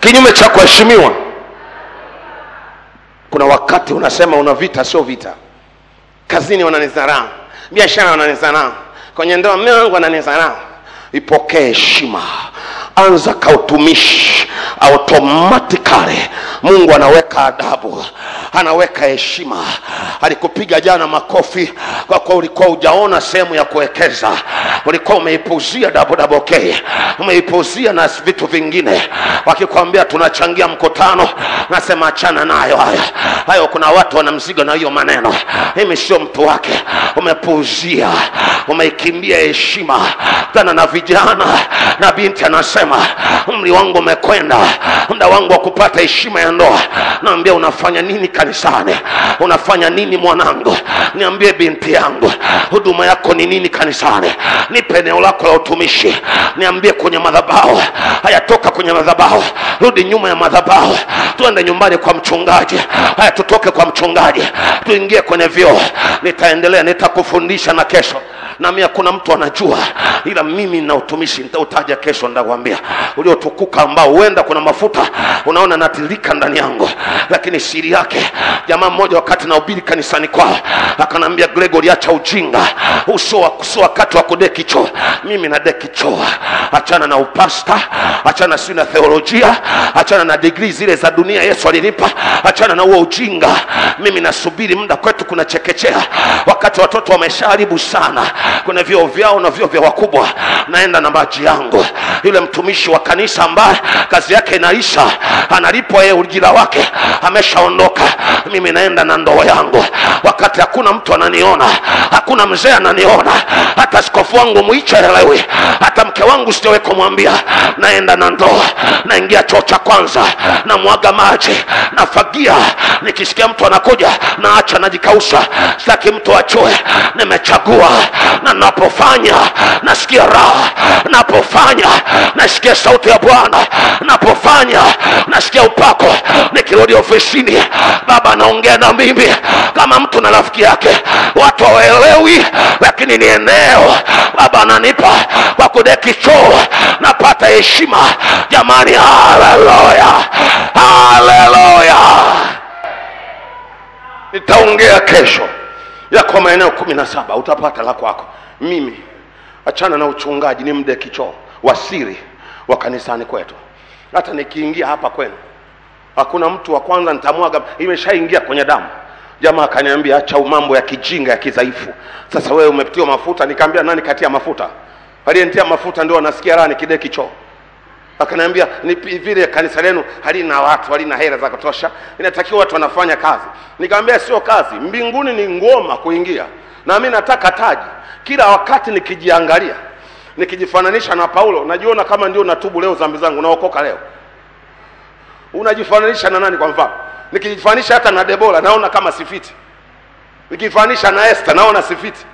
kinyume cha kuheshimiwa. Kuna wakati unasema una vita sio vita. Kazini wananizaraa biashara wananizarau, kwenye ndoa mme wangu wananizaraa ipokee heshima anza kautumishi automatically. Mungu anaweka adabu anaweka heshima. Alikupiga jana makofi kwa kuwa ulikuwa ujaona sehemu ya kuwekeza. Ulikuwa umeipuzia dabodabokei umeipuzia na vitu vingine. Wakikwambia tunachangia mkutano nasema achana nayo hayo hayo kuna watu wana mzigo na hiyo maneno. Mimi sio mtu wake. Umepuuzia umeikimbia heshima. Tana na vijana na binti anasema umri wangu umekwenda. Muda wangu wa kupata heshima ya ndoa naambia unafanya nini kanisani? Unafanya nini mwanangu? Niambie binti yangu huduma yako ni nini kanisani? Nipe eneo lako la utumishi. Niambie kwenye madhabahu. Haya toka kwenye madhabahu. Rudi nyuma ya madhabahu. Tuende nyumbani kwa mchungaji. Haya tutoke kwa mchungaji. Tuingie kwenye vyoo. Nitaendelea nitakufundisha na kesho nami hakuna mtu anajua ila mimi na utumishi nitautaja kesho nitakwambia. Uliotukuka ambao huenda kuna mafuta unaona natilika ndani yangu. Lakini siri yake jamaa mmoja wakati nahubiri kanisani kwao akanambia gregory acha ujinga. Sio wakati wa kudeki choo mimi na deki choo achana na upasta achana si na theolojia achana na digrii zile za dunia yesu alinipa, achana na huo ujinga. Mimi nasubiri muda kwetu kuna chekechea. Wakati watoto wameshaharibu sana kuna vyoo vyao na vyoo vya wakubwa. Naenda na maji yangu. Yule mtumishi wa kanisa ambaye kazi yake inaisha analipwa yeye ujira wake ameshaondoka. Mimi naenda na ndoo yangu. Wakati hakuna mtu ananiona hakuna mzee ananiona hata skofu wangu mwichelewi hata mke wangu sijawe kumwambia. Naenda na ndoo naingia choo cha kwanza namwaga maji nafagia. Nikisikia mtu anakuja naacha najikausha. Sitaki mtu achoe nimechagua na napofanya nasikia raha napofanya nasikia sauti ya bwana napofanya nasikia upako nikirudi ofisini baba anaongea na mimi kama mtu na rafiki yake. Watu hawaelewi lakini ni eneo baba ananipa kwa kudeki choo napata heshima. Jamani haleluya haleluya. Nitaongea kesho yako maeneo kumi na saba utapata la kwako. Mimi achana na uchungaji ni mde kichoo wa siri wa kanisani kwetu. Hata nikiingia hapa kwenu hakuna mtu wa kwanza nitamwaga imeshaingia kwenye damu. Jamaa akaniambia acha mambo ya kijinga ya kidhaifu sasa wewe umetiwa mafuta? Nikaambia nani katia mafuta? Aliyentia mafuta ndio anasikia raha nikideki choo akaniambia ni vile kanisa lenu halina watu halina hela za kutosha. Inatakiwa watu wanafanya kazi. Nikamwambia sio kazi. Mbinguni ni ngoma kuingia. Na mi nataka taji. Kila wakati nikijiangalia nikijifananisha na paulo najiona kama ndio natubu leo dhambi zangu naokoka leo. Unajifananisha na nani kwa mfano? Nikijifananisha hata na debora naona kama sifiti. Nikijifananisha na este naona sifiti.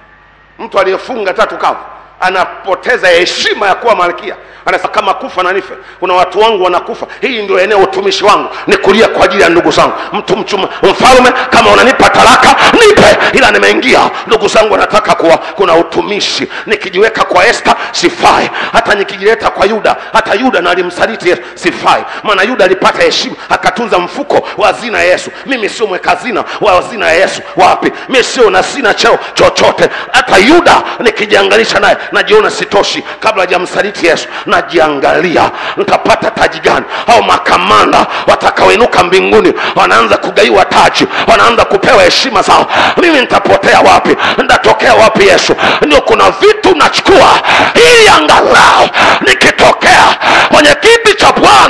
Mtu aliyefunga tatu kavu anapoteza heshima ya kuwa malkia. Anasema kama kufa na nife kuna watu wangu wanakufa. Hii ndio eneo utumishi wangu ni kulia kwa ajili ya ndugu zangu. Mtu mchuma mfalme kama unanipa talaka nipe. Ila nimeingia ndugu zangu anataka kuwa kuna utumishi. Nikijiweka kwa esta sifai. Hata nikijileta kwa yuda hata yuda na alimsaliti yesu sifai. Maana yuda alipata heshima akatunza mfuko wa hazina ya yesu. Mimi sio mweka hazina wa hazina ya yesu. Wapi? Mi sio na sina cheo chochote. Hata yuda nikijianganisha naye najiona sitoshi kabla hajamsaliti yesu. Najiangalia nitapata taji gani? Au makamanda watakaoinuka mbinguni wanaanza kugaiwa taji wanaanza kupewa heshima zao. Mimi nitapotea wapi? Nitatokea wapi yesu? Ndio kuna vitu nachukua. Ili angalau nikitokea kwenye kiti cha bwana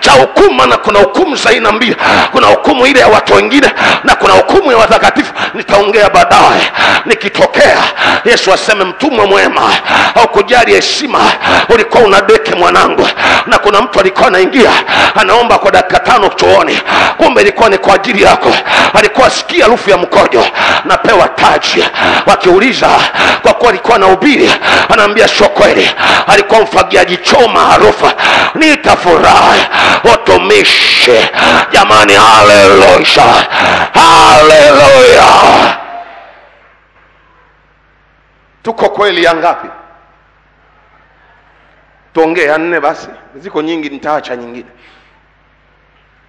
cha hukumu na kuna hukumu za aina mbili. Kuna hukumu ile ya watu wengine na kuna hukumu ya watakatifu. Nitaongea baadaye. Nikitokea yesu aseme mtumwa mwema au kujali heshima ulikuwa una deke mwanangu. Na kuna mtu alikuwa anaingia anaomba kwa dakika tano chooni. Kumbe ilikuwa ni kwa ajili yako. Alikuwa sikia harufu ya mkojo napewa taji. Wakiuliza kwa kuwa alikuwa na ubiri anaambia sio kweli. Alikuwa mfagiaji choo maarufu nitafurahi utumishi jamani haleluya haleluya. Tuko kweli ya ngapi? Tuongee ya nne basi. Ziko nyingi nitaacha nyingine.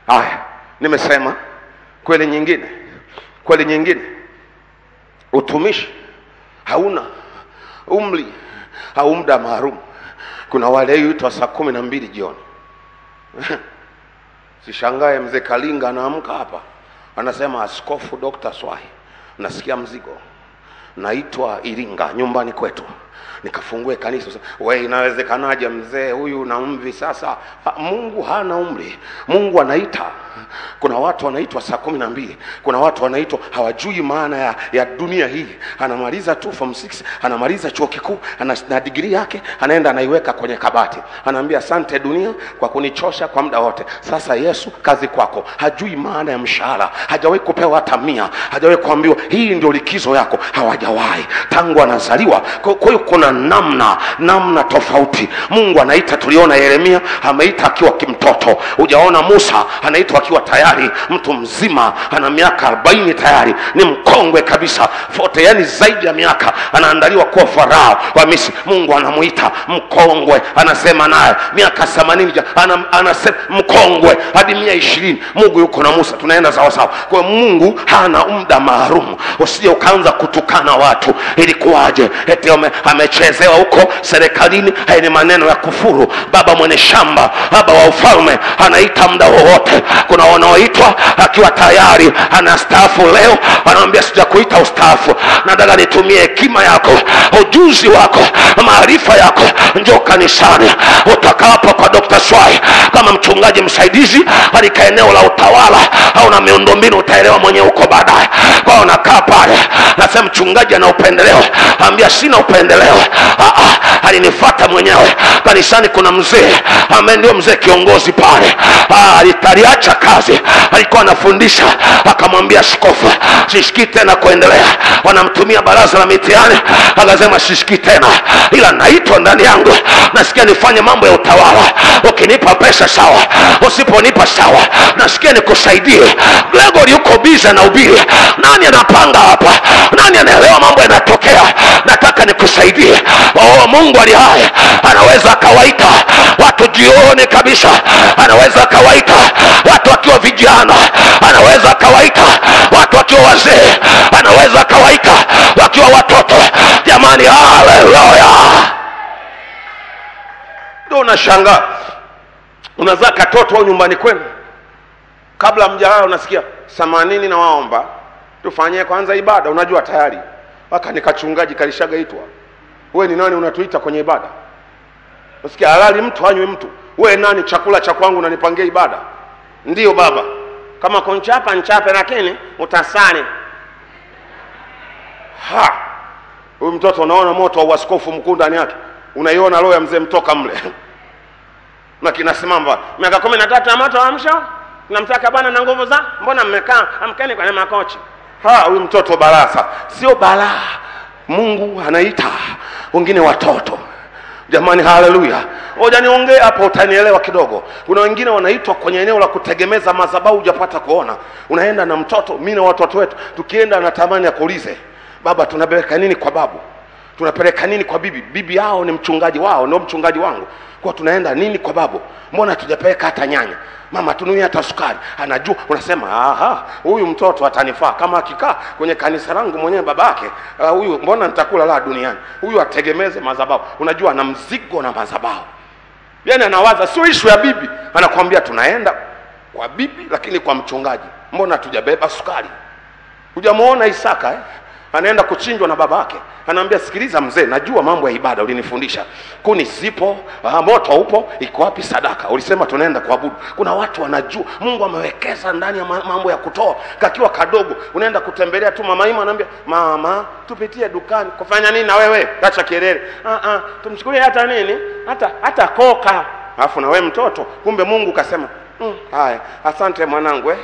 Haya nimesema kweli nyingine kweli nyingine. Utumishi hauna umri au muda maalum. Kuna wale saa kumi na mbili jioni sishangae mzee kalinga anaamka hapa. Anasema askofu dr swahi nasikia mzigo. Naitwa iringa nyumbani kwetu nikafungue kanisa. We inawezekanaje mzee huyu na mvi sasa? Ha, mungu hana umri. Mungu anaita. Kuna watu wanaitwa saa kumi na mbili. Kuna watu wanaitwa hawajui maana ya, ya dunia hii. Anamaliza tu form 6 anamaliza chuo kikuu ana, na digrii yake anaenda anaiweka kwenye kabati. Anaambia asante dunia kwa kunichosha kwa muda wote. Sasa yesu kazi kwako. Hajui maana ya mshahara. Hajawahi kupewa hata mia. Hajawahi kuambiwa hii ndio likizo yako. Hawajawahi. Tangu anazaliwa. Kwa hiyo kuna namna namna tofauti. Mungu anaita tuliona yeremia ameita akiwa kimtoto. Hujaona musa anaitwa akiwa tayari. Mtu mzima ana miaka arobaini tayari. Ni mkongwe kabisa. Fote yani zaidi ya miaka. Anaandaliwa kuwa farao wa misri. Mungu anamuita mkongwe. Anasema naye miaka themanini ana, anasema mkongwe hadi mia ishirini. Mungu yuko na musa. Tunaenda sawasawa. Kwa mungu hana muda maalum. Usije ukaanza kutukana watu. Ilikuwaje? Eti ame- amechezewa huko serikalini haya ni maneno ya kufuru. Baba mwenye shamba baba wa ufalme anaita muda wowote. Kuna wanaoitwa akiwa tayari anastaafu leo anamwambia sijakuita ustaafu. Nataka nitumie hekima yako ujuzi wako maarifa yako njo kanisani. Utakapo kwa dr swai kama mchungaji msaidizi katika eneo la utawala au na miundombinu utaelewa mwenyewe huko baadaye. Kwao nakaa pale nasema mchungaji ana upendeleo. Ambia sina upendeleo Ah, ah, alinifata mwenyewe. Kanisani kuna mzee. Ambaye ndio mzee kiongozi pale. Ah, aliacha kazi. Alikuwa anafundisha. Akamwambia askofu sisikii tena kuendelea. Wanamtumia baraza la mitihani. Akasema sisikii tena. Ila naitwa ndani yangu. Nasikia nifanye mambo ya utawala. Ukinipa pesa sawa. Usiponipa sawa. Nasikia nikusaidie. Gregori yuko biza na ubiri. Nani anapanga hapa? Nani anaelewa mambo yanatokea? Nataka nikusaidie oh, mungu ali hai anaweza akawaita watu jioni kabisa. Anaweza akawaita watu akiwa vijana. Anaweza akawaita watu akiwa wazee. Anaweza akawaita wakiwa watoto. Jamani haleluya! Ndo unashangaa. Unazaa katoto au nyumbani kwenu? Kabla mjalala unasikia samanini na waomba tufanyie kwanza ibada. Unajua tayari. Mpaka nikachungaji kalishagaitwa we ni nani unatuita kwenye ibada? Nasikia halali mtu hanywi mtu. We nani chakula cha kwangu unanipangia ibada? Ndiyo baba. Kama kunchapa nchape lakini utasani ha! Huyu mtoto unaona moto wa uaskofu mkuu ndani yake. Unaiona roho ya mzee mtoka mle. Na miaka kumi na tatu wa namtaka bwana na nguvu za mbona mmekaa amkeni kwenye makochi? Ha! Huyu mtoto barasa sio balaa mungu anaita wengine watoto. Jamani haleluya. Oja niongee hapo utanielewa kidogo. Kuna wengine wanaitwa kwenye eneo la kutegemeza madhabahu hujapata kuona. Unaenda na mtoto mi na watoto wetu tukienda natamani akuulize baba tunabeweka nini kwa babu tunapeleka nini kwa bibi? Bibi yao ni mchungaji wao ndio mchungaji wangu. Kwa tunaenda nini kwa babu? Mbona tujapeleka hata nyanya? Mama tunuia hata sukari. Anajua unasema aha huyu mtoto atanifaa. Kama akikaa kwenye kanisa langu mwenyewe babake ah, huyu mbona nitakula la duniani? Huyu ategemeze madhabahu unajua ana mzigo na madhabahu yani anawaza sio ishu ya bibi. Anakwambia tunaenda kwa bibi lakini kwa mchungaji. Mbona tujabeba sukari? Hujamuona isaka eh? Anaenda kuchinjwa na baba yake, anaambia sikiliza mzee najua mambo ya ibada ulinifundisha. Kuni zipo ah, moto upo iko wapi sadaka? Ulisema tunaenda kuabudu. Kuna watu wanajua mungu amewekeza ndani ya mambo ya kutoa. Kakiwa kadogo unaenda kutembelea tu mama ima anaambia mama tupitie dukani. Kufanya nini na wewe? Acha kelele. Ah, ah, tumchukulie hata nini? Hata hata koka. Alafu na wewe mtoto. Kumbe mungu kasema "Mm, haya asante mwanangu eh.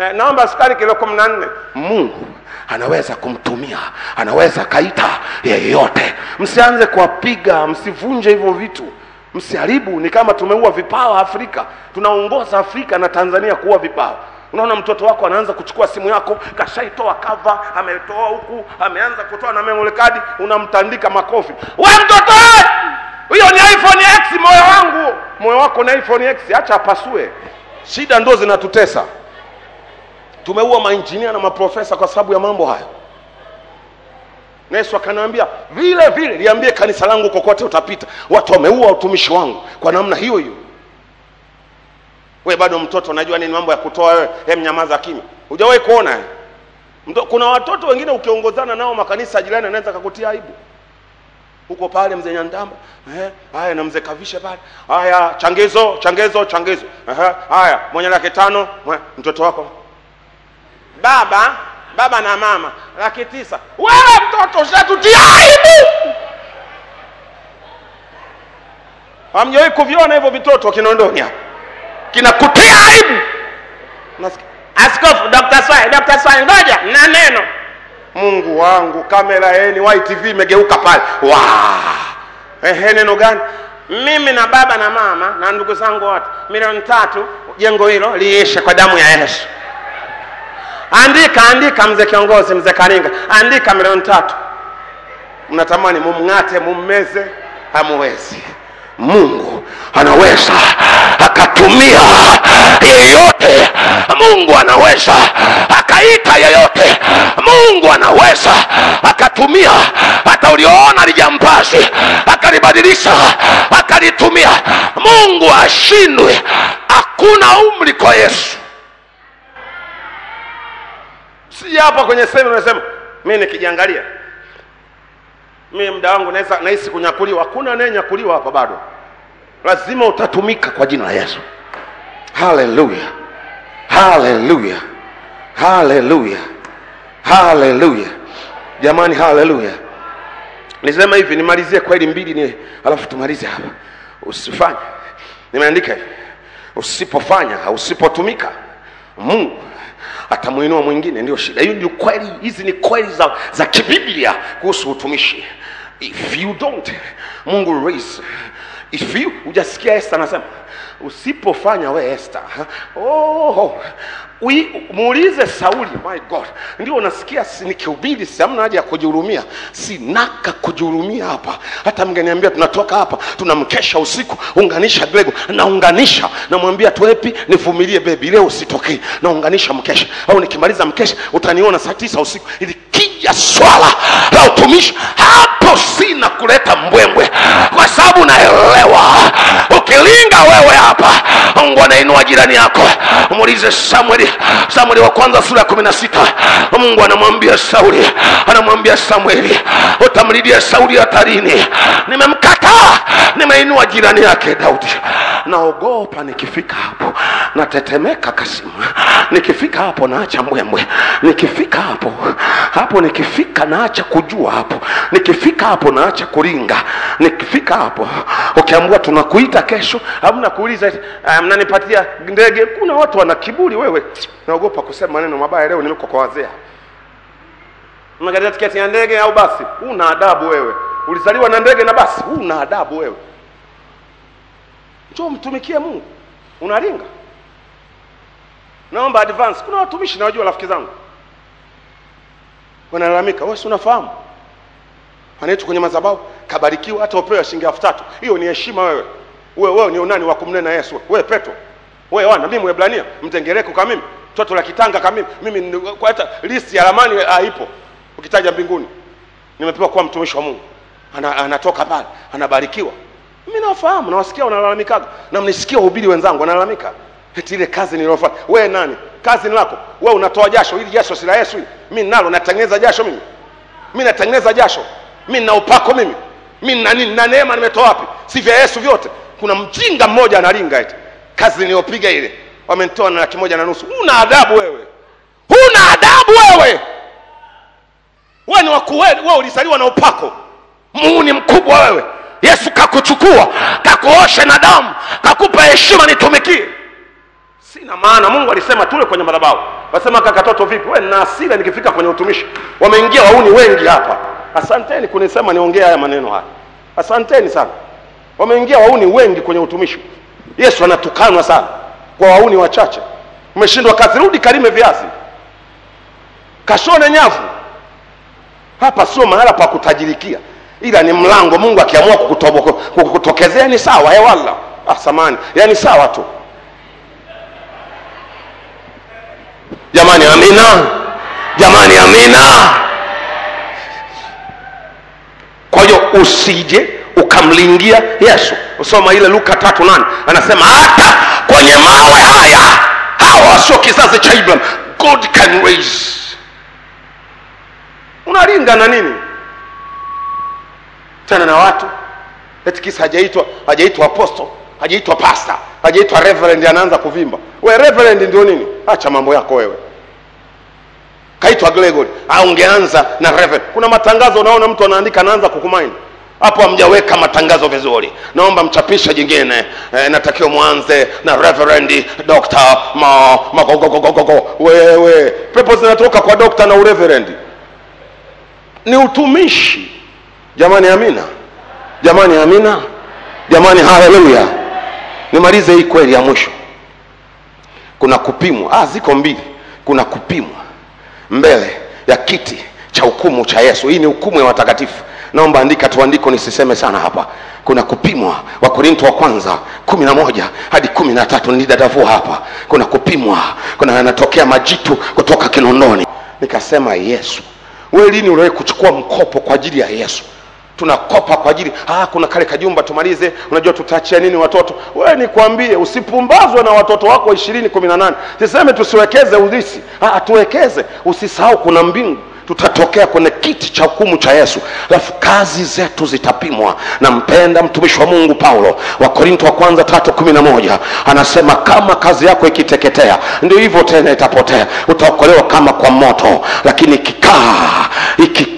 Eh, naomba sukari kilo kumi na nne. Mungu anaweza kumtumia anaweza kaita yeyote. Msianze kuwapiga msivunje hivyo vitu. Msiharibu ni kama tumeua vipawa afrika. Tunaongoza afrika na tanzania kuua vipawa unaona mtoto wako anaanza kuchukua simu yako kashaitoa kava ametoa huku ameanza kutoa na memory card unamtandika makofi. We mtoto! Hiyo ni iphone x moyo wangu. Moyo wako ni iphone x acha apasue. Shida ndo zinatutesa tumeua mainjinia na maprofesa kwa sababu ya mambo hayo. Na yesu akanaambia vile vile liambie kanisa langu kokote utapita. Watu wameua utumishi wangu kwa namna hiyo hiyo. We bado mtoto unajua nini mambo ya kutoa wewe? Hem nyamaza kimya. Hujawahi kuona eh? Mto, kuna watoto wengine ukiongozana nao makanisa jirani anaweza kakutia aibu. Huko pale mzee nyandamba eh, haya na mzee kavishe pale. Haya changizo changizo changizo. Haya mwenye laki tano mtoto wako baba baba na mama laki tisa. Wewe mtoto ushatutia aibu! Hamjawahi kuviona hivyo vitoto kinondoni hapo, kinakutia aibu. Askofu dr swai dr swai ngoja na neno. Mungu wangu kamera yeni ytv imegeuka pale. Wa ehe neno gani? Mimi na baba na mama na ndugu zangu wote milioni tatu jengo hilo liishe kwa damu ya yesu andika andika mzee kiongozi mzee karinga andika milioni tatu. Mnatamani mumng'ate mummeze? Hamuwezi mungu anaweza akatumia yeyote. Mungu anaweza akaita yeyote. Mungu anaweza akatumia. Hata ulioona lijambazi akalibadilisha akalitumia. Mungu ashindwe. Hakuna umri kwa yesu si hapa kwenye sehemu unasema mi nikijiangalia mi muda wangu naweza nahisi kunyakuliwa. Hakuna anayenyakuliwa hapa bado. Lazima utatumika kwa jina la yesu. Haleluya. Haleluya. Haleluya. Haleluya. Jamani haleluya. Nisema hivi nimalizie kweli mbili ni alafu tumalize hapa. Usifanye. Nimeandika hivi. Usipofanya usipotumika mungu atamwinua mwingine ndio shida. Hiyo ndio kweli hizi ni kweli za, za kibiblia kuhusu utumishi. If you don't mungu raise. If you hujasikia esta anasema usipofanya we esta oh, ui- muulize sauli my god. Ndio unasikia nikihubiri, si- amna haja ya kujihurumia. Sinaka kujihurumia hapa. Hata mngeniambia tunatoka hapa tunamkesha usiku unganisha grego. Naunganisha namwambia tuepi nivumilie bebi leo usitokee. Naunganisha mkesha. Au nikimaliza mkesha utaniona saa tisa usiku. Ilikija swala la utumishi hapo sina kuleta mbwembwe kwa sababu naelewa. Ukilinga wewe hapa mungu anainua jirani yako. Muulize samueli samueli wa kwanza sura ya kumi na sita. Mungu anamwambia sauli anamwambia samueli utamlidia sauli hatarini. Nimemkataa nimeinua jirani yake daudi. Naogopa nikifika hapo natetemeka kasimu. Nikifika hapo naacha mbwembwe. Nikifika hapo hapo nikifika naacha kujua hapo. Nikifika hapo naacha kuringa. Nikifika hapo ukiambua tunakuita kesho amna nakuuliza mnanipatia um, mnanipatia ndege? Kuna watu wana kiburi wewe. Naogopa kusema maneno mabaya leo niliko kwa wazee. Mnagatia tiketi ya ndege au basi? Una adabu wewe. Ulizaliwa na ndege na basi? Una adabu wewe. Njoo mtumikie mungu. Unaringa? Naomba advance. Kuna watumishi nawajua rafiki zangu. Wanalalamika wewe unafahamu anaitwa kwenye madhabahu kabarikiwa hata upewe shilingi elfu tatu. Hiyo ni heshima wewe. Wewe wewe ni unani wa kumnena yesu? Wewe petro. Wewe wana mimi mwebrania mtengereko kama mimi toto la kitanga kama mimi mimi kwa hata list ya ramani haipo ukitaja mbinguni. Nimepewa kuwa mtumishi wa mungu. Ana, anatoka pale anabarikiwa. Mimi nawafahamu nawasikia wanalalamikaga. Na mnisikia wahubiri wenzangu wanalalamika. Eti ile kazi niliyofanya wewe nani? Kazi ni lako. Wewe unatoa jasho ili jasho si la yesu mimi nalo natengeneza jasho mimi. Mimi natengeneza jasho mi nina upako mimi. Mi nina nini? Na neema nimetoa wapi? Si vya yesu vyote. Kuna mjinga mmoja analinga eti. Kazi niliyopiga ile. Wamenitoa na laki moja na nusu. Huna adabu wewe. Huna adabu wewe. Wewe ni wakuweli wewe ulizaliwa na upako. Muuni ni mkubwa wewe. Yesu kakuchukua kakuoshe na damu kakupa heshima nitumikie. Sina maana. Mungu alisema tule kwenye madhabahu. Wasema kakatoto vipi? We na asira nikifika kwenye utumishi. Wameingia wauni wengi hapa asanteni kunisema niongee haya maneno haya. Asanteni sana. Wameingia wauni wengi kwenye utumishi. Yesu anatukanwa sana kwa wauni wachache. Umeshindwa kazi rudi viazi. Kashone nyavu. Hapa sio mahala pa kutajirikia ila ni mlango. Mungu akiamua kukutokezea ni sawa. Hewala ah, samani. Yani sawa tu. Jamani amina. Jamani amina kwa hiyo usije ukamlingia yesu. Usoma ile luka tatu nane. Anasema hata kwenye mawe haya hawa sio kizazi cha ibrahim god can raise. Unalinga na nini? Tena na watu. Eti kisa hajaitwa hajaitwa apostle hajaitwa pasta hajaitwa reverend anaanza kuvimba. We reverend ndio nini? Acha mambo yako wewe kaitwa gregory. Au ungeanza na reverend. Kuna matangazo unaona mtu anaandika anaanza kukumaini. Hapo hamjaweka matangazo vizuri. Naomba mchapisha jingine. E, natakiwa mwanze na reverend dr ma, magogogogogogo wewe. Pepo zinatoka kwa dokta na ureverend. Ni utumishi. Jamani amina. Jamani amina. Jamani haleluya nimalize hii kweli ya mwisho. Kuna kupimwa. Ah, ziko mbili. Kuna kupimwa mbele ya kiti cha hukumu cha yesu. Hii ni hukumu ya watakatifu. Naomba andika tuandiko nisiseme sana hapa. Kuna kupimwa wakorinto wa kwanza kumi na moja hadi kumi na tatu. Nidadavua hapa. Kuna kupimwa. Kuna yanatokea majitu kutoka kinondoni. Nikasema yesu we lini uliwahi kuchukua mkopo kwa ajili ya yesu tunakopa kwa ajili ah, kuna kale kajumba tumalize. Unajua tutaachia nini watoto? We nikwambie usipumbazwe na watoto wako ishirini kumi na nane. Siseme tusiwekeze ulisi ah, tuwekeze. Usisahau kuna mbingu. Tutatokea kwenye kiti cha hukumu cha yesu. Alafu kazi zetu zitapimwa. Nampenda mtumishi wa mungu paulo. Wa korinto wa kwanza tatu kumi na moja. Anasema kama kazi yako ikiteketea ndio hivyo tena itapotea. Utaokolewa kama kwa moto. Lakini ikikaa ikikaa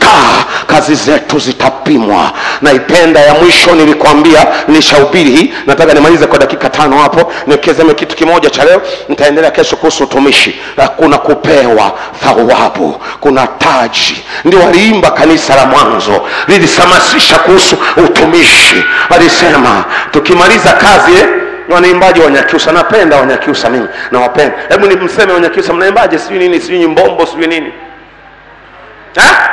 kazi zetu zitapimwa. Na ipenda ya mwisho nilikwambia nishahubiri hii. Nataka nimalize kwa dakika tano hapo nikezeme kitu kimoja cha leo. Nitaendelea kesho kuhusu utumishi. Kuna kupewa thawabu kuna taji. Ndio waliimba kanisa la mwanzo lilisamasisha kuhusu utumishi. Walisema tukimaliza kazi eh? wanaimbaji wanyakyusa napenda wanyakyusa mimi nawapenda. Hebu ni mseme wanyakyusa mnaimbaje? Sijui nini sijui Nyimbombo, sijui nini. Ha?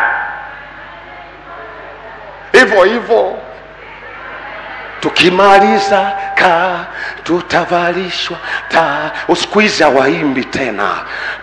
Hivyo hivyo. Tukimaliza ka tutavalishwa ta. Usikuizi hawaimbi tena.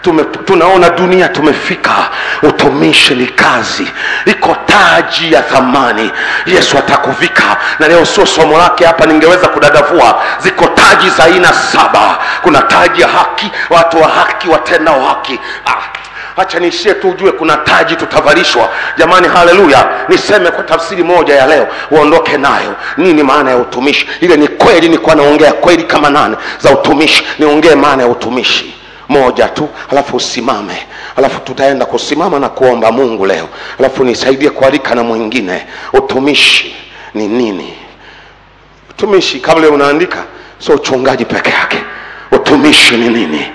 Tume, tunaona dunia tumefika. Utumishi ni kazi. Iko taji ya thamani. Yesu atakuvika. Na leo sio somo lake hapa ningeweza kudadavua. Ziko taji za aina saba. Kuna taji ya haki watu wa haki watendao haki. Ah hacha niishie tu ujue kuna taji tutavalishwa. Jamani haleluya. Niseme kwa tafsiri moja ya leo uondoke nayo. Nini maana ya utumishi? Ile ni kweli nilikuwa naongea kweli kama nane za utumishi. Niongee maana ya utumishi. Moja tu alafu usimame. Alafu tutaenda kusimama na kuomba mungu leo. Alafu nisaidie kualika na mwingine. Utumishi ni nini? Utumishi kabla unaandika sio uchungaji peke yake. Utumishi ni nini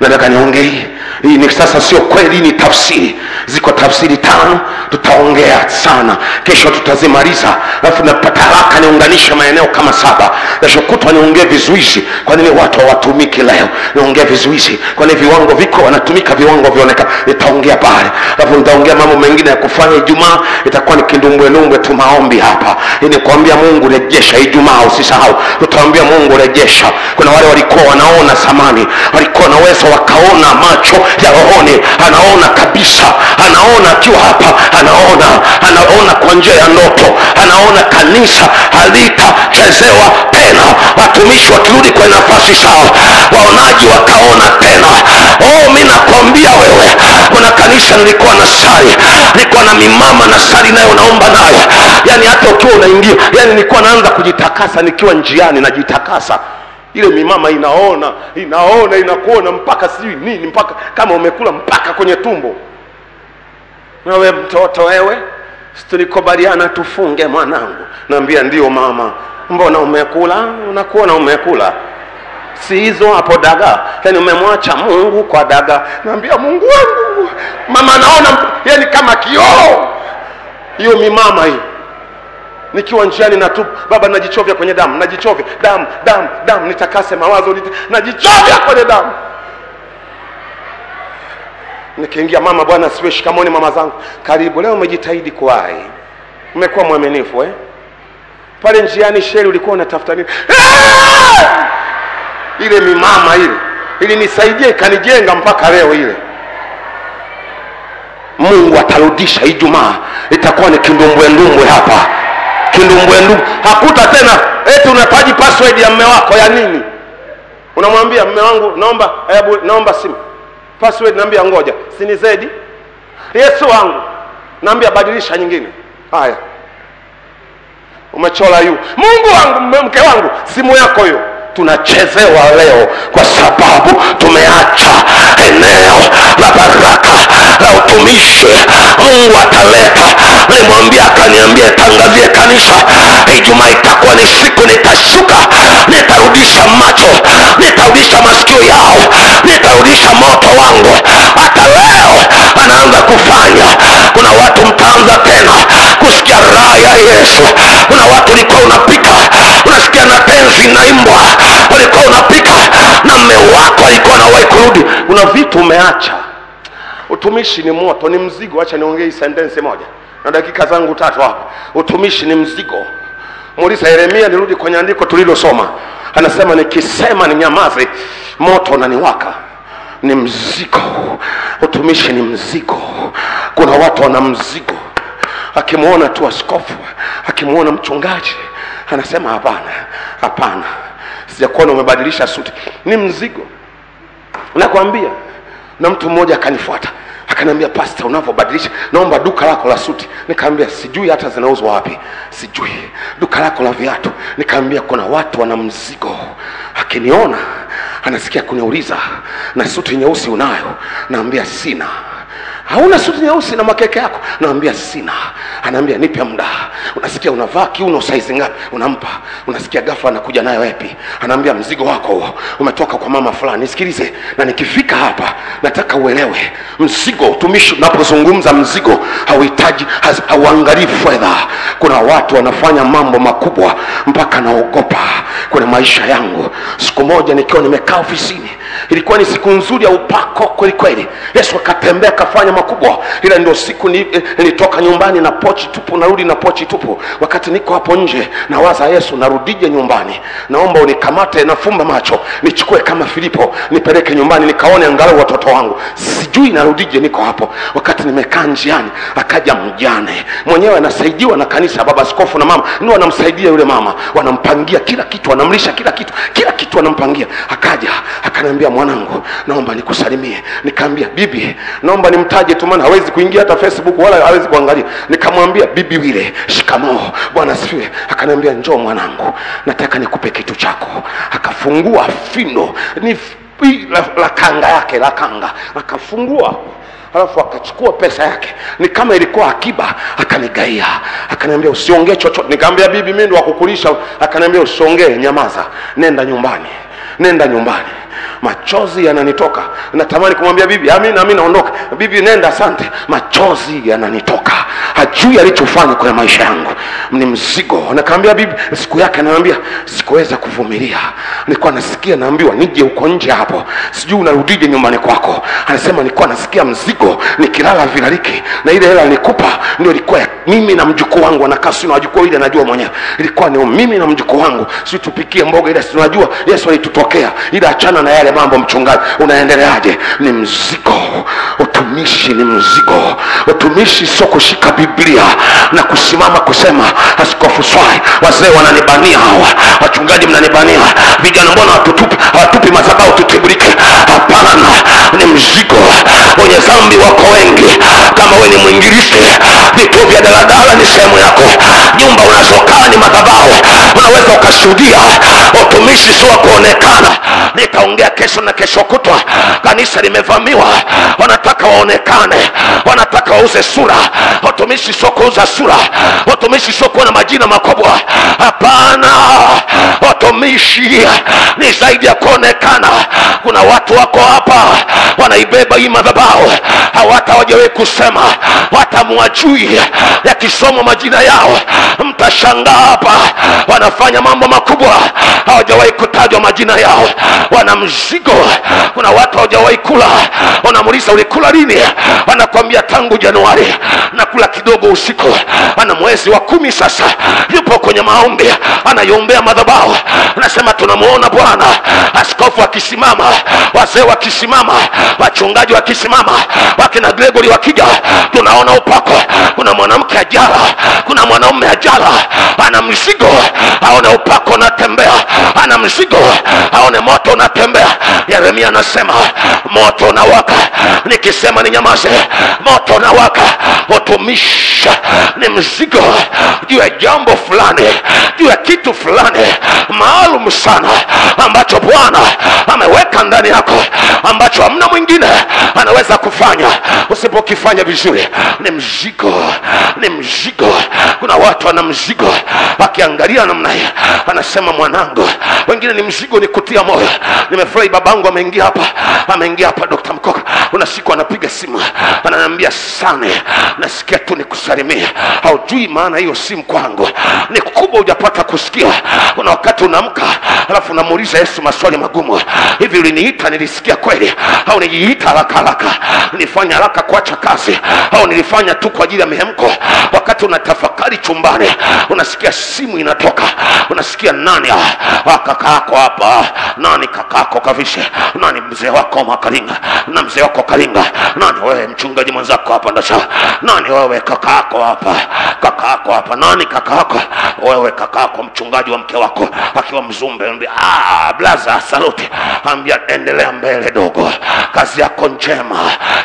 nataka niongelie hii ni sasa sio kweli ni tafsiri. Ziko tafsiri tano tutaongea sana. Kesho tutazimaliza alafu napata haraka niunganishe maeneo kama saba. Kesho kutwa niongee vizuizi. Kwa nini watu hawatumiki leo? Niongee vizuizi. Kwa nini viwango viko wanatumika viwango vionekana nitaongea pale. Alafu nitaongea mambo mengine ya kufanya ijumaa. Itakuwa ni kindumbwelumbwe tu maombi hapa. Ni kuambia mungu rejesha. Ijumaa usisahau. Tutaambia mungu rejesha. Kuna wale walikuwa wanaona samani walikuwa na uwezo wakaona macho ya rohoni anaona kabisa anaona akiwa hapa anaona anaona kwa njia ya ndoto anaona kanisa halitachezewa tena. Watumishi wakirudi kwenye nafasi zao waonaji wakaona tena. Oh mi nakwambia wewe kuna kanisa nilikuwa na sari nilikuwa na mimama na sari nayo naomba nayo. Yani hata ukiwa unaingia yani nilikuwa naanza kujitakasa nikiwa njiani najitakasa ile mimama inaona inaona inakuona mpaka sijui nini mpaka kama umekula mpaka kwenye tumbo. Nawe mtoto wewe tulikubaliana tufunge mwanangu. Naambia ndio mama mbona umekula? Unakuona umekula. Si hizo hapo daga? Yani umemwacha mungu kwa daga. Naambia mungu wangu mama naona yani kama kioo. Hiyo mimama hiyo nikiwa njiani na tu baba najichovya kwenye damu najichovya. Damu damu damu nitakase mawazo najichovya kwenye damu. Nikiingia mama bwana siwe shikamoni mama zangu. Karibu leo umejitahidi kuwahi. Umekuwa mwaminifu eh? pale njiani sheri ulikuwa unatafuta nini? Ile mimama ile ilinisaidia ikanijenga mpaka leo ile. Mungu atarudisha ijumaa itakuwa ni kindumbwendumbwe hapa kindumbwendumbwe hakuta tena eti unataji password ya mme wako ya nini? Unamwambia mme wangu naomba hebu naomba simu. Password naambia ngoja sini zedi? Yesu wangu. Naambia badilisha nyingine. Haya. Umechola yu. Mungu wangu mke wangu simu yako hiyo tunachezewa leo kwa sababu tumeacha eneo la baraka la utumishi. Mungu ataleta. Nimwambia, akaniambia tangazie kanisa. Ijumaa itakuwa ni siku nitashuka nitarudisha macho nitarudisha masikio yao nitarudisha moto wangu. Hata leo anaanza kufanya. Kuna watu mtaanza tena kusikia raha ya yesu. Kuna watu ulikuwa unapika unasikia na penzi naimbwa ulikuwa unapika na mme wako alikuwa nawahi kurudi. Kuna vitu umeacha. Utumishi ni moto ni mzigo. Acha niongee sentensi moja na dakika zangu tatu hapa. Utumishi ni mzigo. Muuliza yeremia nirudi kwenye andiko tulilosoma. Anasema nikisema ni nyamaze moto unaniwaka. Ni mzigo. Utumishi ni mzigo. Kuna watu wana mzigo. Akimwona tu askofu akimwona mchungaji anasema hapana hapana. Sijakuona umebadilisha suti. Ni mzigo. Nakwambia na mtu mmoja akanifuata. Akaniambia pasta unavyobadilisha naomba duka lako la suti. Nikaambia sijui hata zinauzwa wapi. Sijui. Duka lako la viatu. Nikaambia kuna watu wana mzigo. Akiniona anasikia kuniuliza na suti nyeusi unayo? Naambia sina hauna suti nyeusi na makeke yako. Naambia sina. Anaambia nipe muda. Unasikia unavaa kiuno saizi ngapi? Unampa. Unasikia ghafla anakuja nayo epi? Anaambia mzigo wako huo. Umetoka kwa mama fulani. Nisikilize. Na nikifika hapa nataka uelewe. Mzigo utumishi unapozungumza mzigo hauhitaji hauangalii fedha. Kuna watu wanafanya mambo makubwa mpaka naogopa. Kwenye maisha yangu. Siku moja nikiwa nimekaa ofisini ilikuwa ni siku nzuri ya upako kweli kweli. Yesu akatembea akafanya makubwa ila ndio siku eh, nilitoka nyumbani na pochi tupu narudi na pochi tupu. Wakati niko hapo nje nawaza yesu narudije nyumbani? Naomba unikamate nafumba macho nichukue kama filipo nipeleke nyumbani nikaone angalau watoto wangu. Sijui narudije niko hapo. Wakati nimekaa njiani akaja mjane. Mwenyewe anasaidiwa na kanisa baba askofu na mama. Ndio wanamsaidia yule mama. Wanampangia kila kitu wanamlisha kila kitu kila kitu wanampangia. Akaja akaniambia mwanangu naomba nikusalimie. Nikaambia bibi naomba nimtaje tu maana hawezi kuingia hata facebook wala hawezi kuangalia. Nikamwambia bibi wile shikamoo. Bwana asifiwe. Akaniambia njoo mwanangu nataka nikupe kitu chako. Akafungua findo ni la, la kanga yake la kanga. Akafungua alafu akachukua pesa yake. Ni kama ilikuwa akiba akanigaia. Akaniambia usiongee chochote nikaambia bibi mi ndo wakukulisha akaniambia usiongee nyamaza. Nenda nyumbani. Nenda nyumbani machozi yananitoka. Natamani kumwambia bibi amina amina, naondoka. Bibi nenda asante. Machozi yananitoka. Hajui alichofanya kwenye maisha yangu. Ni mzigo. Nakaambia bibi siku yake ananiambia sikuweza kuvumilia. Nilikuwa nasikia naambiwa nije huko nje hapo. Sijui unarudije nyumbani kwako. Anasema nilikuwa nasikia mzigo nikilala vilaliki na ile hela nilikupa ndio ilikuwa mimi na mjukuu wangu. Anakaa sina wajukuu ile najua mwenyewe. Ilikuwa ni mimi na mjukuu wangu. Si tupikie mboga ile sinajua yesu alitutokea. Ila achana na yale mambo mchungaji unaendeleaje? Ni mzigo utumishi ni mzigo. Utumishi sio kushika biblia na kusimama kusema askofu swai wazee wananibania hawa wachungaji mnanibania vijana mbona watutupi hawatupi madhabahu tutibulike hapana ni mzigo. Wenye zambi wako wengi. Kama we ni mwingilisti vituo vya daladala ni sehemu yako. Nyumba unazokaa ni madhabahu. Unaweza ukashuhudia utumishi sio kuonekana. Nitaongea kesho na kesho kutwa. Kanisa limevamiwa wanataka waonekane wanataka wauze sura. Watumishi sio kuuza sura watumishi sio kuwa na majina makubwa. Hapana watumishi ni zaidi ya kuonekana. Kuna watu wako hapa wanaibeba hii madhabahu hawata wajawahi kusema watamwajui. Yakisomwa majina yao mtashangaa hapa. Wanafanya mambo makubwa hawajawahi kutajwa majina yao. Wana mzigo. Kuna watu hawajawahi kula. Wanamuuliza ulikula lini? Anakwambia tangu januari nakula kidogo usiku. Ana mwezi wa kumi sasa. Yupo kwenye maombi anayombea madhabahu. Anasema tunamuona bwana. Askofu akisimama, wazee wakisimama wachungaji wakisimama wakina gregori wakija. Tunaona upako. Kuna mwanamke ajala kuna mwanaume ajala. Ana mzigo. Aone upako unatembea. Ana mzigo. Aone moto unatembea yeremia anasema moto unawaka. Nikisema ni nyamaze moto unawaka. Utumisha ni mzigo juu ya jambo fulani juu ya kitu fulani maalum sana ambacho bwana ameweka ndani yako ambacho hamna mwingine anaweza kufanya usipokifanya vizuri. Ni mzigo ni mzigo. Kuna watu wana mzigo. Akiangalia namna hii anasema mwanangu wengine ni mzigo ni kutia moyo nimefurahi babangu ameingia hapa. Ameingia hapa Dr. mkoka. Una siku anapiga simu. Ananiambia sane nasikia tu nikusalimia haujui maana hiyo simu kwangu. Ni kubwa hujapata kusikia. Kuna wakati unamka alafu unamuuliza yesu maswali magumu. Hivi uliniita nilisikia kweli? Au niliita haraka haraka? Nilifanya haraka kuacha kazi? Au nilifanya tu kwa ajili ya mihemko? Wakati unatafakari chumbani unasikia simu inatoka. Unasikia nani ah, ah, kakaako hapa? Nani kakaako kavishe nani mzee wako makalinga na mzee wako kalinga? Nani wewe mchungaji mwenzako hapa ndo sawa nani wewe kakaako hapa? Kakaako hapa. Nani kakaako wewe kakaako mchungaji wa mke wako akiwa mzumbe ambia ah, blaza saluti. Ambia endelea mbele dogo. Kazi yako njema.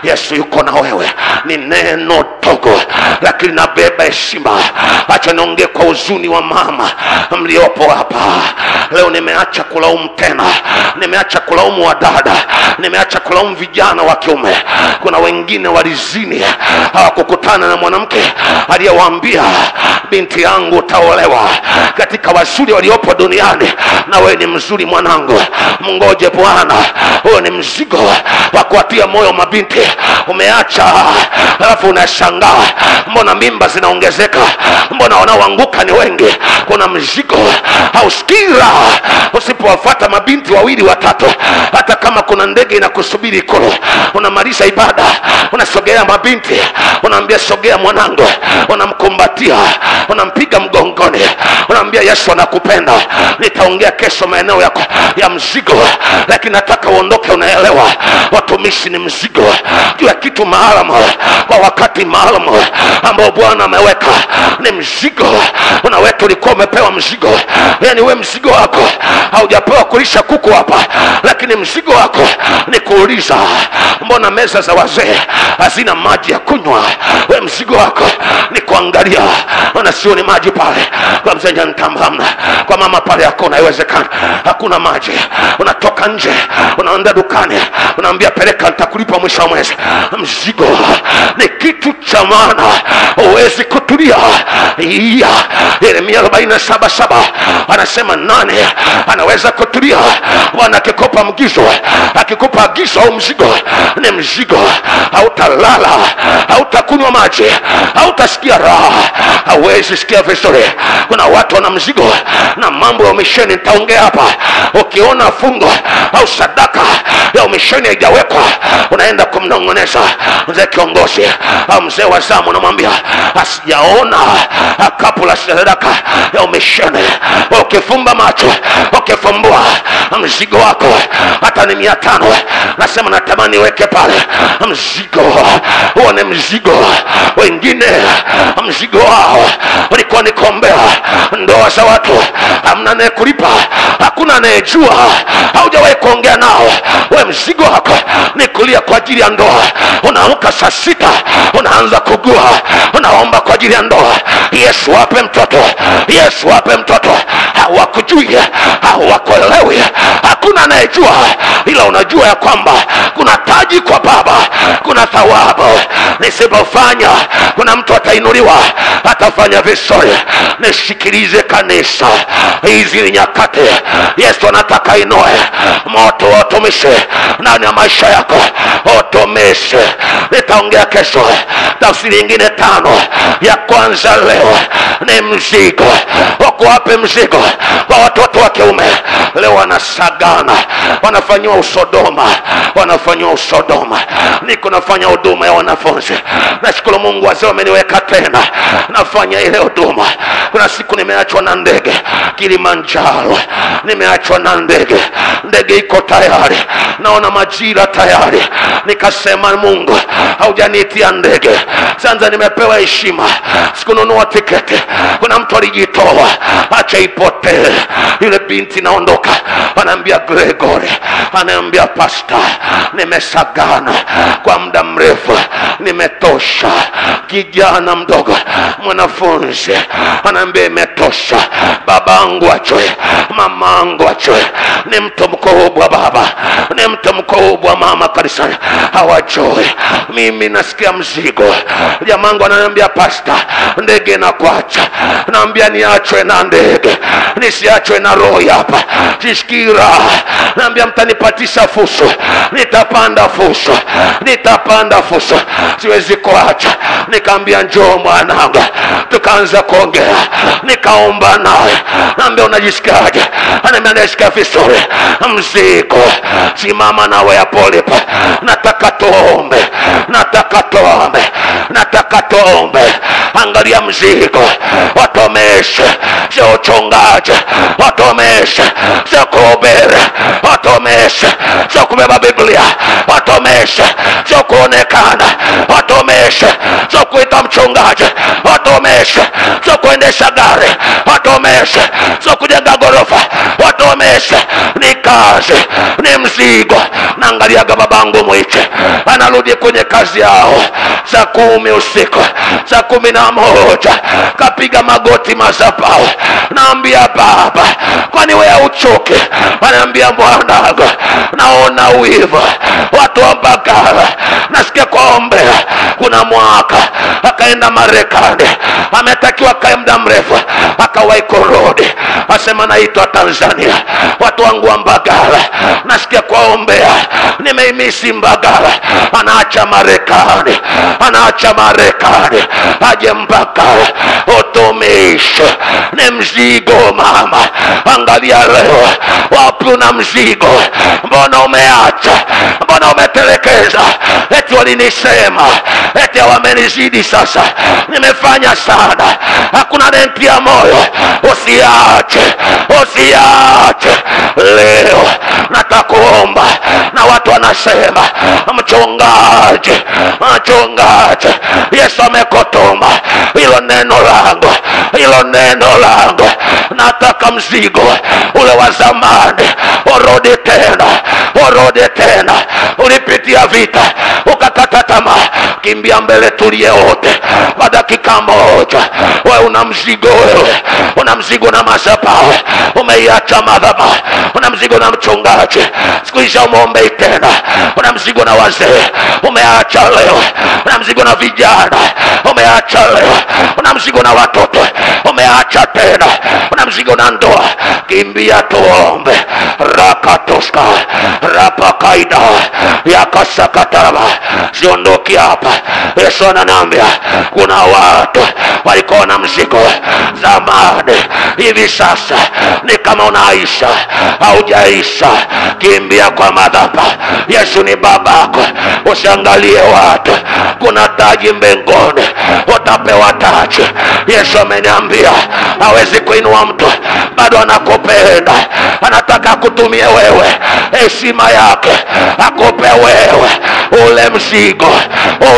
Yesu yuko na wewe. Ni neno togo, lakini nabeba heshima. Acha niongee kwa uzuni wa mama mliopo hapa. Leo nimeacha kulaumu tena nimeacha kulaumu wadada, nimeacha kulaumu vijana wa kiume. Kuna wengine walizini hawakukutana na mwanamke aliyewaambia binti yangu utaolewa katika wasuli waliopo duniani na wewe ni mzuri mwanangu. Mngoje bwana huyo ni mzigo wa kuwatia moyo mabinti. Umeacha alafu unashangaa mbona mimba zinaongezeka? Mbona wanaoanguka ni wengi? Kuna mzigo hausikira usipowafata mabinti wawili watatu hata kama kuna ndege inakusubiri ikulu unamaliza ibada unasogea mabinti unaambia sogea mwanangu unamkumbatia unampiga mgongoni unaambia yesu anakupenda. Nitaongea kesho maeneo ya, ya mzigo lakini nataka uondoke unaelewa. Watumishi ni mzigo juu ya kitu maalum kwa wakati maalum ambao bwana ameweka ni mzigo. Unaweka ulikuwa umepewa mzigo yani we mzigo wako haujapewa kulisha kuku hapa lakini mzigo wako ni kuuliza mbona meza za wazee hazina maji ya kunywa? We mzigo wako ni kuangalia ana sio ni maji pale? Kwa mzee nyantambamna kwa mama pale hakuna haiwezekani. Hakuna maji. Unatoka nje unaenda dukani unaambia peleka nitakulipa mwisho wa mwezi. Mzigo ni kitu cha maana. Huwezi kutulia iya yeremia arobaini na saba saba. Anasema nane anaweza kutulia? Bwana akikupa mgizo akikupa agizo au mzigo ni mzigo. Hautalala hautakunywa maji hautasikia raha hauwezi sikia vizuri. Kuna watu wana mzigo na mambo ya umisheni nitaongea hapa. Ukiona fungo au sadaka ya umisheni haijawekwa unaenda kumnong'oneza mzee kiongozi au mzee wa zamu unamwambia asijaona kapu sadaka ya umisheni. Ukifumba macho ukifumbua mzigo wako hata ni mia tano. Nasema natamani weke pale mzigo huo ni mzigo. Wengine mzigo wao ulikuwa ni kuombea ndoa za watu hamna anayekulipa hakuna anayejua. Haujawahi kuongea nao. We mzigo wako ni kulia kwa ajili ya ndoa. Unaamka saa sita unaanza kugua. Unaomba kwa ajili ya ndoa yesu wape mtoto. Yesu wape mtoto. Hawakujui. Hawakuelewi hakuna anayejua ila unajua ya kwamba kuna taji kwa baba kuna thawabu. Nisipofanya kuna mtu atainuliwa atafanya vizuri. Nishikilize kanisa. Hizi ni nyakati yesu anataka inoe. Moto wa utumishi ndani ya maisha yako. Utumishi nitaongea kesho. Tafsiri ingine tano. Ya kwanza leo ni mzigo. Wakuwape mzigo kwa watoto wa kiume. Leo wanasagana. Wanafanyiwa usodoma wanafanyiwa usodoma niko nafanya huduma ya wanafunzi. Nashukuru mungu wazee wameniweka tena. Nafanya ile huduma. Kuna siku nimeachwa na ndege. Kilimanjaro. Nimeachwa na ndege. Ndege iko tayari. Naona majira tayari. Nikasema mungu haujaniitia ndege. Sanza nimepewa heshima. Sikununua tiketi. Kuna mtu alijitoa. Acha ipotee. Yule binti naondoka. Anaambia gregory anaambia pasta nimesagana kwa muda mrefu nimetosha. Kijana mdogo mwanafunzi anaambia imetosha. Babangu achwe mamangu achwe. Ni mtu mkubwa baba. Ni mtu mkubwa mama kanisani. Hawachoe. mimi nasikia mzigo. Jamangu ananiambia pasta ndege na kuacha naambia niachwe na ndege. Nisiachwe na roho hapa. Sisikira. Naambia naambia mtanipatisha fuso. Nitapanda fuso. Nitapanda fuso. Siwezi kuacha. Nikaambia njoo mwanangu. Tukaanza kuongea. Nikaomba naye. Naambia unajisikiaje? Anaambia nasikia vizuri. Mzigo. Simama nawe polipa nataka tuombe. Nataka tuombe nataka tuombe. Angalia mzigo. Watomeshe sio uchungaji watomeshe sio kuhubiri. Watomeshe sio kubeba biblia. Watomeshe sio kuonekana. Watomeshe sio kuita mchungaji. Watomeshe sio kuendesha gari. Watomeshe sio kujenga ghorofa watomeshe ni kazi. Ni mzigo. Naangaliaga babangu mwiche. Anarudi kwenye kazi yao. Saa kumi usiku saa kumi na moja kapiga magoti mazapao naambia baba kwani wewe uchoke anaambia mwanago naona wivu. Watu wa nasikia kwaombea. kuna mwaka akaenda Marekani ametakiwa kae muda mrefu akawahi kurudi. Asema naitwa Tanzania. Watu wangu wa Mbagala nasikia kwaombea, nimeimisi Mbagala anaacha Marekani anaacha Marekani aje mpaka utumishi. Ni mzigo mama. Angalia leo wapi una mzigo? Mbona umeacha? Mbona umetelekeza? Eti walinisema eti wamenizidi sasa. Nimefanya sana. Hakuna nentia moyo. Usiache usiache. Leo natakuomba na watu wanasema mchungaji mchungaji yesu amekutuma. Hilo neno langu hilo neno langu. Nataka mzigo ule wa zamani. Urudi tena urudi tena. Ulipitia vita ukakata tamaa. Kimbia mbele tulie wote kwa dakika moja. We una mzigo wewe. Una mzigo na madhabahu umeiacha madhabahu una mzigo na mchungaji. Siku hizi tena. Una mzigo na wazee. Umeacha leo. Una mzigo na vijana umeacha leo una mzigo na watoto umeacha tena una mzigo na ndoa. Kimbia tuombe. Rakatoska rapakaida yakasakataraba siondoki hapa. Yesu ananiambia kuna watu walikuwa na mzigo zamani. Hivi sasa ni kama unaisha haujaisha. Kimbia kwa madhaba yesu ni babako. Usiangalie watu. Kuna taji mbinguni utapewa taji yesu ameniambia hawezi kuinua mtu bado anakupenda. Anataka akutumie wewe heshima yake akupe wewe ule mzigo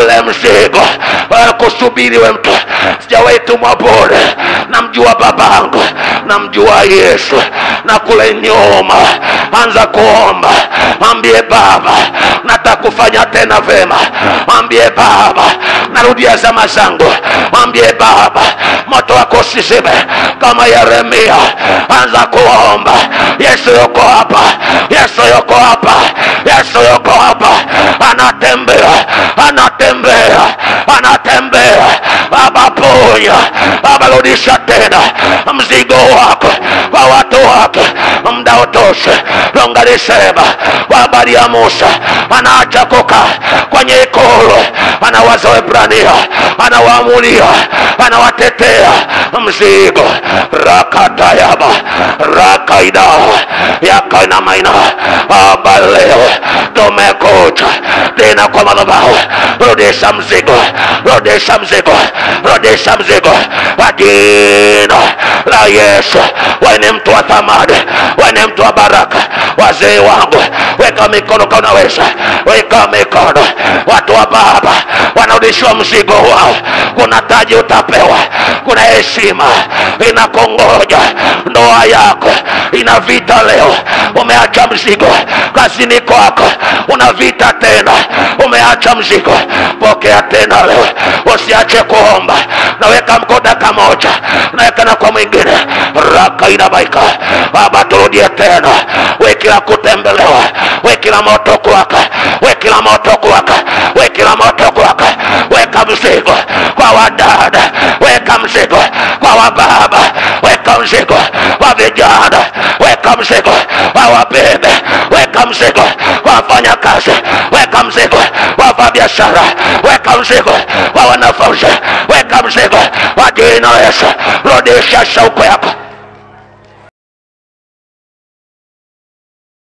ule mzigo kusubiri we mtu. Sijawahi tumwa bure. Namjua babangu namjua yesu. Na kule nyuma anza kuomba. Mwambie baba nataka kufanya tena vema. Ambie baba narudia zama zangu. Mwambie baba moto wako usizime. Kama yeremia anza kuomba. Yesu yuko hapa. Yesu yuko hapa. Yesu yuko hapa anatembea anatembea anatembea. Baba ponya baba rudisha tena mzigo wako kwa watu wake muda utoshe longalisema kwa habari ya musa anaacha kukaa kwenye ikulu. Anawaza Waebrania anawaamulia anawatetea mzigo. Rakatayaba rakaida yakainamaina Baba leo tumekuja tena kwa madhabahu rudisha mzigo rudisha mzigo rudisha mzigo. Kwa jina la yesu. Weni mtu wa thamani weni mtu wa baraka. Wazee wangu weka mikono kama unaweza weka mikono. Watu wa baba wanarudishiwa mzigo wao. Kuna taji utapewa kuna heshima. Inakongoja ndoa yako ina vita leo. Umeacha mzigo kazini kwako una vita tena. Umeacha mzigo pokea tena leo. Usiache kuomba. Naweka mkoda kamoja, moja naweka na kwa mwingine. Raka inabaika. Baba turudie tena. Wekila kutembelewa wekila moto kuwaka wekila moto kuwaka wekila moto kuwaka weka mzigo kwa wadada weka mzigo kwa wababa weka mzigo kwa vijana weka mzigo kwa wabebe weka mzigo kwa wafanyakazi weka mzigo kwa wafanyabiashara weka mzigo kwa wanafunzi weka mzigo kwa jina Yesu. Rudisha shauku yako